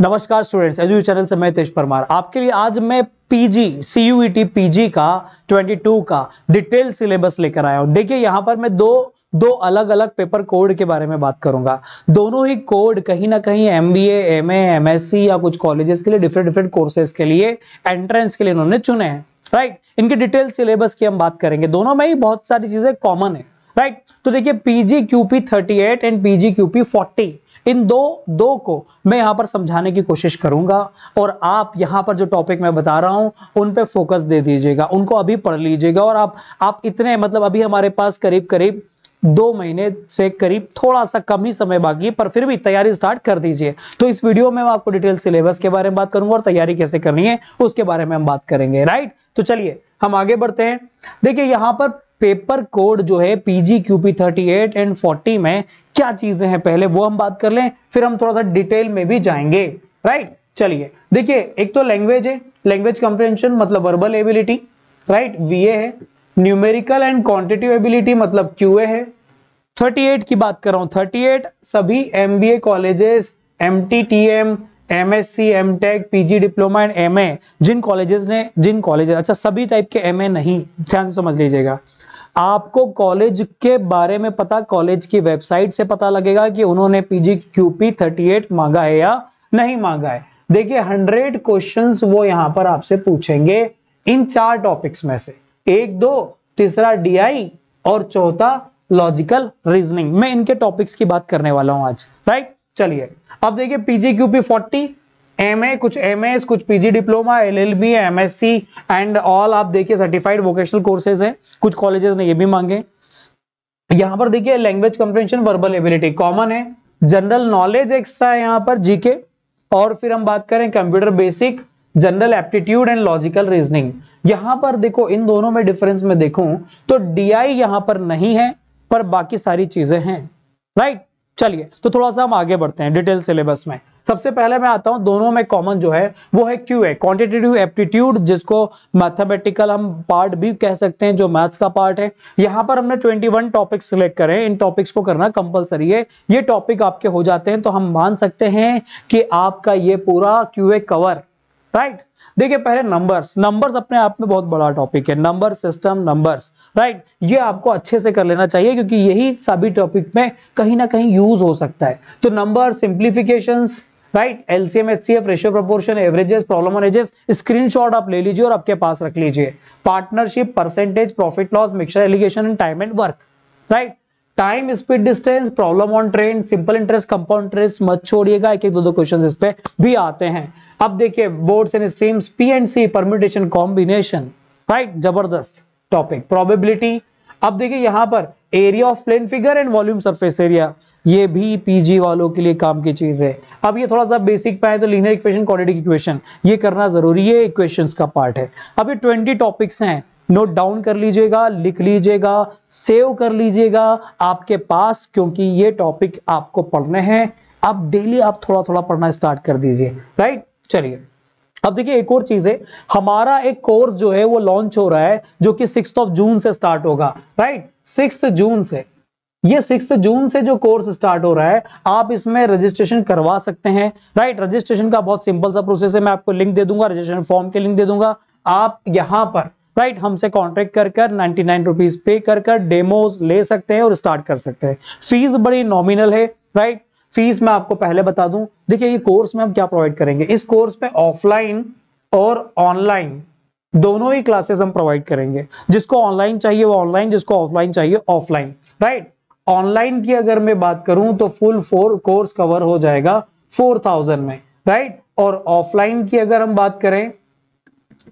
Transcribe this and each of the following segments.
नमस्कार students edu channel से मैं तेज परमार। आपके लिए आज मैं पीजी सी यू पीजी का 22 का डिटेल सिलेबस लेकर आया हूँ। देखिए, यहाँ पर मैं दो दो अलग अलग पेपर कोड के बारे में बात करूँगा। दोनों ही कोड कहीं ना कहीं एम बी एम या कुछ कॉलेजेस के लिए डिफरेंट डिफरेंट कोर्सेज के लिए एंट्रेंस के लिए उन्होंने चुने हैं। राइट इनके डिटेल सिलेबस की हम बात करेंगे। दोनों में ही बहुत सारी चीज़ें कॉमन है। राइट तो देखिए PG QP 38 and PG QP 40 इन दो दो को मैं यहाँ पर समझाने की कोशिश करूँगा और आप यहाँ पर जो टॉपिक मैं बता रहा हूँ, उन पे फोकस दे दीजिएगा, उनको अभी पढ़ लीजिएगा और आप आप इतने मतलब अभी हमारे पास करीब करीब दो महीने से करीब थोड़ा सा कम ही समय बाकी पर फिर भी तैयारी स्टार्ट कर दीजिए। तो इस वीडियो में मैं आपको डिटेल सिलेबस के बारे में बात करूँगा और तैयारी कैसे करनी है, उसके बारे में हम बात करेंगे। राइट तो चलिए, हम आगे बढ़ते हैं। देखिए, यहाँ पर पेपर कोड जो है PG QP thirty eight and forty में क्या चीज़ें हैं पहले, वो हम बात कर लें, फिर हम थोड़ा सा डिटेल में भी जाएँगे। राइट चलिए, देखिए, एक तो लैंग्वेज है। लैंग्वेज कंप्रेंशन मतलब वर्बल एबिलिटी राइट वीए है। न्यूमेरिकल एंड क्वांटिटिव एबिलिटी मतलब क्यूए है। 38 की बात कर रहा हूँ। 38 सभी MBA colleges MTTM MSc MTech PG diploma and MA Jin colleges ने, जिन कॉलेजेस अच्छा सभी टाइप के एमए नहीं। ध्यान से समझ लीजिएगा। आपको कॉलेज के बारे में पता, कॉलेज की वेबसाइट से पता लगेगा कि उन्होंने पीजी क्यूपी 38 मांगा है या नहीं मांगा है। देखिए 100 क्वेश्चंस वो यहाँ पर आपसे पूछेंगे इन चार टॉपिक्स में से। एक, दो, तीसरा डीआई और चौथा लॉजिकल रीजनिंग मैं इनके टॉपिक्स की बात करने वाला हूँ आज। राइट चलिए। अब देखिए PG QP forty M A कुछ एम एस कुछ PG diploma L L B M S C and all आप देखिए सर्टिफाइड वोकेशनल कोर्सेज हैं। कुछ कॉलेजेस ने ये भी मांगे। यहाँ पर देखिए language comprehension verbal ability common है। जनरल नॉलेज एक्स्ट्रा है यहाँ पर जीके और फिर हम बात करें computer basic general aptitude and logical reasoning यहाँ पर देखो, इन दोनों में डिफरेंस में देखूँ तो डीआई यहाँ पर नहीं है, पर बाकी सारी चीज़ें हैं। राइट चलिए तो थोड़ा सा हम आगे बढ़ते हैं डिटेल सिलेबस में। सबसे पहले मैं आता हूँ, दोनों में कॉमन जो है, वो है क्यू है क्वांटिटेटिव एप्टीट्यूड जिसको मैथमेटिकल हम पार्ट भी कह सकते हैं, जो मैथ्स का पार्ट है। यहाँ पर हमने 21 टॉपिक सिलेक्ट करे इन टॉपिक्स को करना कंपलसरी है। ये टॉपिक आपके हो जाते हैं तो हम मान सकते हैं कि आपका ये पूरा क्यूए कवर राइट देखिए, पहले नंबर्स नंबर्स अपने आप में बहुत बड़ा टॉपिक है। नंबर सिस्टम नंबर्स राइट ये आपको अच्छे से कर लेना चाहिए, क्योंकि यही सभी टॉपिक में कहीं ना कहीं यूज़ हो सकता है। तो number simplifications right? LCM HCF ratio proportion averages problem on ages screenshot आप ले लीजिए और आपके पास रख लीजिए। Partnership percentage profit loss mixture alligation and time and work right time speed distance problem on train simple interest compound interest मत छोड़िएगा। एक एक दो दो क्वेश्चन इस पे भी आते हैं। अब देखिए boards and streams P and C permutation combination right ज़बरदस्त टॉपिक प्रोबेबिलिटी अब देखिए, यहाँ पर area of plane figure and volume surface area ये भी पीजी वालों के लिए काम की चीज़ है। अब ये थोड़ा सा बेसिक पाए तो लीनियर इक्वेशन क्वाड्रेटिक इक्वेशन ये करना ज़रूरी है इक्वेशंस का पार्ट है। अब ये 20 टॉपिक्स हैं। नोट डाउन कर लीजिएगा, लिख लीजिएगा सेव कर लीजिएगा आपके पास, क्योंकि ये टॉपिक आपको पढ़ने हैं। अब डेली आप थोड़ा थोड़ा पढ़ना स्टार्ट कर दीजिए राइट चलिए। अब देखिए, एक और चीज़ है। हमारा एक कोर्स जो है, वो लॉन्च हो रहा है, जो कि सिक्स ऑफ़ जून से स्टार्ट होगा राइट सिक्स जून से। ये सिक्स जून से जो कोर्स स्टार्ट हो रहा है, आप इसमें रजिस्ट्रेशन करवा सकते हैं। राइट रजिस्ट्रेशन का बहुत सिंपल सा प्रोसेस है, मैं आपको लिंक दे दूँगा रजिस्ट्रेशन फॉर्म के लिंक दे दूँगा। आप यहाँ पर राइट हमसे कॉन्टेक्ट कर कर नाइनटी नाइन रुपीज़ पे कर कर डेमोज ले सकते हैं और स्टार्ट कर सकते हैं। फ़ीस बड़ी नॉमिनल है राइट फ़ीस मैं आपको पहले बता दूँ। देखिए, ये कोर्स में हम क्या प्रोवाइड करेंगे? इस कोर्स में ऑफलाइन और ऑनलाइन दोनों ही क्लासेस हम प्रोवाइड करेंगे। जिसको ऑनलाइन चाहिए, वो ऑनलाइन जिसको ऑफलाइन चाहिए ऑफलाइन राइट ऑनलाइन की अगर मैं बात करूँ तो फुल फोर कोर्स कवर हो जाएगा फोर थाउज़ेंड में राइट और ऑफलाइन की अगर हम बात करें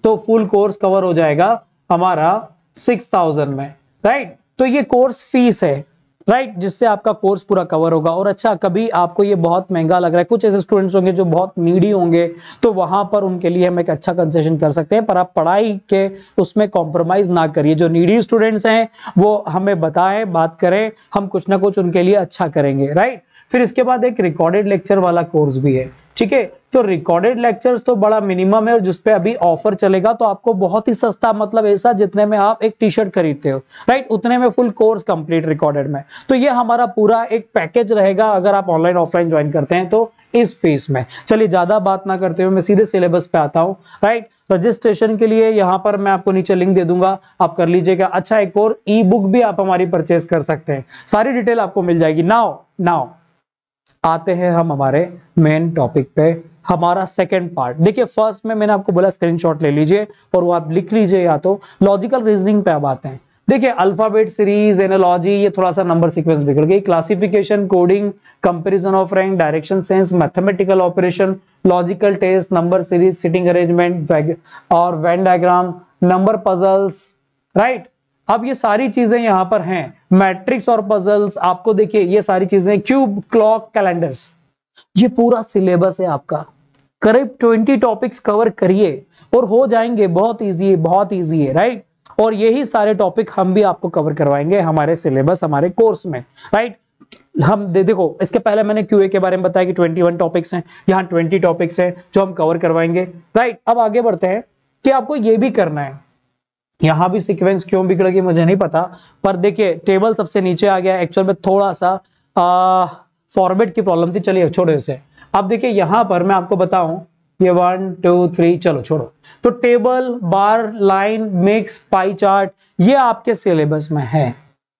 तो फुल कोर्स कवर हो जाएगा हमारा सिक्स थाउज़ेंड में राइट तो ये कोर्स फ़ीस है। राइट जिससे आपका कोर्स पूरा कवर होगा। और अच्छा कभी आपको ये बहुत महँगा लग रहा है। कुछ ऐसे स्टूडेंट्स होंगे जो बहुत नीडी होंगे तो वहाँ पर उनके लिए हम एक अच्छा कंसेशन कर सकते हैं। पर आप पढ़ाई के उसमें कॉम्प्रोमाइज ना करिए। जो नीडी स्टूडेंट्स हैं, वो हमें बताएँ, बात करें, हम कुछ ना कुछ उनके लिए अच्छा करेंगे। राइट फिर इसके बाद एक रिकॉर्डेड लेक्चर वाला कोर्स भी है। ठीक है? तो रिकॉर्डेड लेक्चर्स तो बड़ा मिनिमम है और जिसपे अभी ऑफ़र चलेगा तो आपको बहुत ही सस्ता मतलब ऐसा जितने में आप एक टी शर्ट खरीदते हो राइट उतने में फुल कोर्स कंप्लीट रिकॉर्डेड में। तो ये हमारा पूरा एक पैकेज रहेगा अगर आप ऑनलाइन ऑफलाइन ज्वाइन करते हैं तो इस फ़ीस में। चलिए, ज़्यादा बात ना करते हुए मैं सीधे सिलेबस पे आता हूँ राइट रजिस्ट्रेशन के लिए यहाँ पर मैं आपको नीचे लिंक दे दूँगा। आप कर लीजिएगा। अच्छा एक और ई बुक भी आप हमारी परचेज कर सकते हैं। सारी डिटेल आपको मिल जाएगी। नाव नाउ आते हैं हम हमारे मेन टॉपिक पे। हमारा सेकंड पार्ट देखिए फ़र्स्ट में मैंने आपको बोला स्क्रीनशॉट ले लीजिए और वो आप लिख लीजिए या तो लॉजिकल रीजनिंग पे अब आते हैं। देखिए अल्फ़ाबेट सीरीज़ एनोलॉजी ये थोड़ा सा नंबर सीक्वेंस बिगड़ गई। Classification coding comparison of rank direction sense mathematical operation logical test number series sitting arrangement और Venn diagram number puzzles right अब ये सारी चीज़ें यहाँ पर हैं। मैट्रिक्स और पजल्स, आपको देखिए ये सारी चीज़ें, क्यूब, क्लॉक, कैलेंडर्स। ये पूरा सिलेबस है आपका। करीब ट्वेंटी टॉपिक्स कवर करिए और हो जाएँगे बहुत इजी है बहुत इजी है राइट और यही सारे टॉपिक हम भी आपको कवर करवाएँगे हमारे सिलेबस, हमारे कोर्स में राइट हम दे, देखो, इसके पहले मैंने क्यूए के बारे में बताया कि 21 टॉपिक्स हैं, यहाँ 20 टॉपिक्स हैं जो हम कवर करवाएँगे राइट अब आगे बढ़ते हैं कि आपको ये भी करना है। यहाँ भी सीक्वेंस क्यों बिगड़ गई मुझे नहीं पता, पर देखिए टेबल सबसे नीचे आ गया एक्चुअल में थोड़ा सा फॉर्मेट की प्रॉब्लम थी, चलिए छोड़ो इसे। अब देखिए, यहाँ पर मैं आपको बताऊँ, ये वन टू थ्री चलो छोड़ो। तो table bar line mix pie chart ये आपके सिलेबस में है।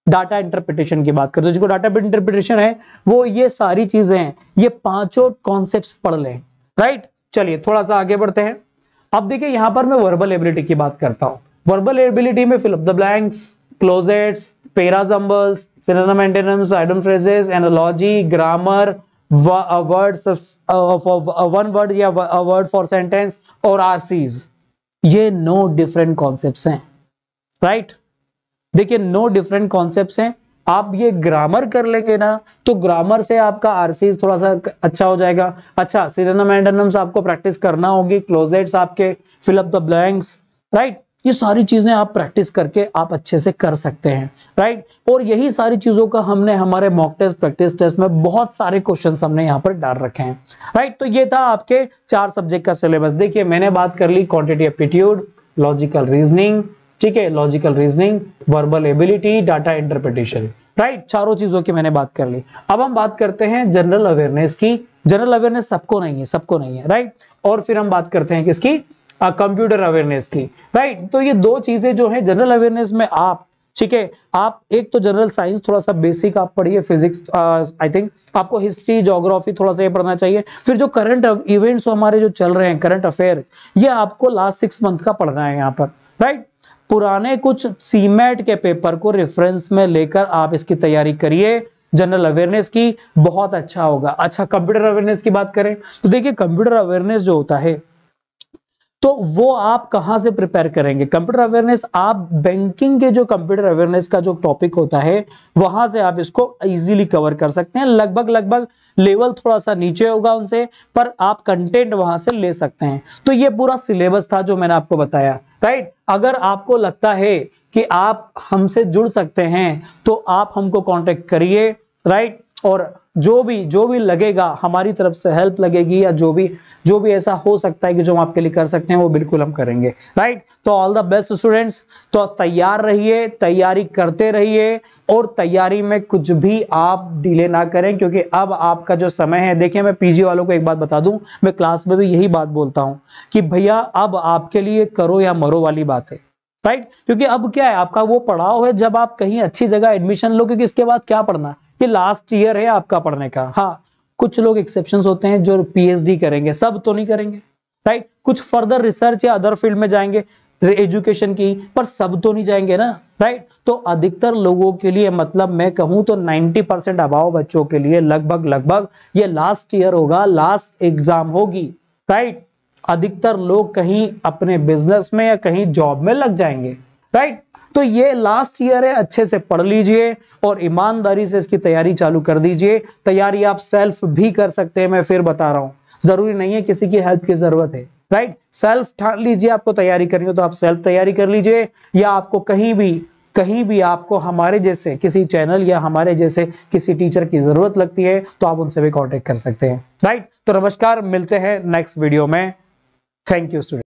डाटा इंटरप्रिटेशन की बात करते तो जिसको डाटा इंटरप्रिटेशन है, वो ये सारी चीज़ें हैं, ये पाँचों कॉन्सेप्ट पढ़ लें। राइट चलिए, थोड़ा सा आगे बढ़ते हैं। अब देखिए, यहाँ पर मैं वर्बल एबिलिटी की बात करता हूँ। वर्बल एबिलिटी में fill up the blanks cloze tests parajumbles synonym antonyms idiom phrases analogy grammar words one word या वर्ड फॉर सेंटेंस और आरसीज ये नो डिफरेंट कॉन्सेप्ट्स हैं। राइट? देखिए नो डिफरेंट कॉन्सेप्ट हैं। आप ये ग्रामर कर लेंगे ना तो ग्रामर से आपका आरसीज थोड़ा सा अच्छा हो जाएगा। अच्छा सिनोनिम एंटोनिम्स आपको प्रैक्टिस करना होगी क्लोजेट्स आपके fill up the blanks right ये सारी चीज़ें आप प्रैक्टिस करके आप अच्छे से कर सकते हैं राइट और यही सारी चीज़ों का हमने हमारे मॉक टेस्ट प्रैक्टिस टेस्ट में बहुत सारे क्वेश्चंस हमने यहाँ पर डाल रखे हैं राइट तो ये था आपके चार सब्जेक्ट का सिलेबस देखिए, मैंने बात कर ली क्वान्टिटी एप्टीट्यूड लॉजिकल रीजनिंग ठीक है? Logical reasoning verbal ability data interpretation right चारों चीज़ों की मैंने बात कर ली। अब हम बात करते हैं जनरल अवेयरनेस की। जनरल अवेयरनेस सबको नहीं है, सबको नहीं है राइट और फिर हम बात करते हैं किसकी? कंप्यूटर अवेयरनेस की। राइट तो ये दो चीज़ें जो है जनरल अवेयरनेस में आप, ठीक है? आप, एक तो जनरल साइंस थोड़ा सा बेसिक आप पढ़िए फिजिक्स आई थिंक आपको हिस्ट्री जोग्राफी थोड़ा सा ये पढ़ना चाहिए। फिर जो करंट इवेंट्स हमारे जो चल रहे हैं करंट अफेयर ये आपको लास्ट सिक्स मंथ का पढ़ना है यहाँ पर। राइट पुराने कुछ सीमेट के पेपर को रेफरेंस में लेकर आप इसकी तैयारी करिए। जनरल अवेयरनेस की बहुत अच्छा होगा। अच्छा कंप्यूटर अवेयरनेस की बात करें तो देखिए कंप्यूटर अवेयरनेस जो होता है तो वो आप कहाँ से प्रिपेयर करेंगे? कंप्यूटर अवेयरनेस आप बैंकिंग के जो कंप्यूटर अवेयरनेस का जो टॉपिक होता है, वहाँ से आप इसको इजीली कवर कर सकते हैं। लगभग लगभग लेवल थोड़ा सा नीचे होगा उनसे, पर आप कंटेंट वहाँ से ले सकते हैं। तो ये पूरा सिलेबस था जो मैंने आपको बताया राइट अगर आपको लगता है कि आप हमसे जुड़ सकते हैं तो आप हमको कॉन्टेक्ट करिए राइट और जो भी जो भी लगेगा, हमारी तरफ़ से हेल्प लगेगी या जो भी जो भी ऐसा हो सकता है कि जो हम आपके लिए कर सकते हैं, वो बिल्कुल हम करेंगे। राइट तो ऑल द बेस्ट स्टूडेंट्स तो तैयार रहिए, तैयारी करते रहिए और तैयारी में कुछ भी आप डिले ना करें, क्योंकि अब आपका जो समय है, देखिए मैं पीजी वालों को एक बात बता दूँ, मैं क्लास में भी यही बात बोलता हूँ कि भैया, अब आपके लिए करो या मरो वाली बात है। राइट क्योंकि अब क्या है, आपका वो पढ़ाओ है, जब आप कहीं अच्छी जगह एडमिशन लो क्योंकि इसके बाद क्या पढ़ना कि लास्ट ईयर है आपका पढ़ने का। हाँ कुछ लोग एक्सेप्शन होते हैं जो पीएचडी करेंगे, सब तो नहीं करेंगे राइट कुछ फर्दर रिसर्च या अदर फ़ील्ड में जाएँगे एजुकेशन की, पर सब तो नहीं जाएँगे ना राइट तो अधिकतर लोगों के लिए मतलब मैं कहूँ तो 90 परसेंट अभाव बच्चों के लिए लगभग लगभग ये लास्ट ईयर होगा लास्ट एग्ज़ाम होगी राइट अधिकतर लोग कहीं अपने बिज़नेस में या कहीं जॉब में लग जाएँगे। राइट तो ये लास्ट ईयर है, अच्छे से पढ़ लीजिए और ईमानदारी से इसकी तैयारी चालू कर दीजिए। तैयारी आप सेल्फ भी कर सकते हैं, मैं फिर बता रहा हूँ। ज़रूरी नहीं है किसी की हेल्प की ज़रूरत है। राइट सेल्फ ठान लीजिए, आपको तैयारी करनी हो तो आप सेल्फ तैयारी कर लीजिए। या आपको कहीं भी कहीं भी आपको हमारे जैसे किसी चैनल या हमारे जैसे किसी टीचर की ज़रूरत लगती है तो आप उनसे भी कांटेक्ट कर सकते हैं। राइट तो नमस्कार, मिलते हैं नेक्स्ट वीडियो में। Thank you student